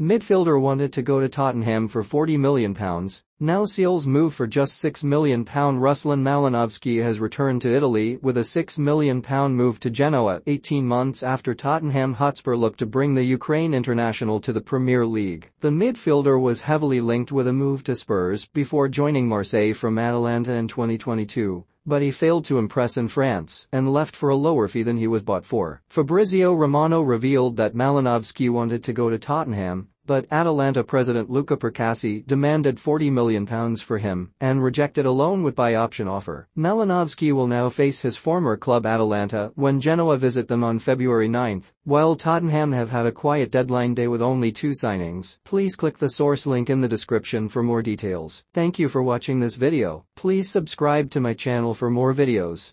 Midfielder wanted to go to Tottenham for £40 million. Now Seal's move for just £6 million Ruslan Malinovskyi has returned to Italy with a £6 million move to Genoa 18 months after Tottenham Hotspur looked to bring the Ukraine international to the Premier League. The midfielder was heavily linked with a move to Spurs before joining Marseille from Atalanta in 2022 but he failed to impress in France and left for a lower fee than he was bought for. Fabrizio Romano revealed that Malinovskyi wanted to go to Tottenham but Atalanta president Luca Percassi demanded £40 million for him and rejected a loan with buy option offer. Malinovskyi will now face his former club Atalanta when Genoa visit them on February 9, while Tottenham have had a quiet deadline day with only two signings. Please click the source link in the description for more details. Thank you for watching this video. Please subscribe to my channel for more videos.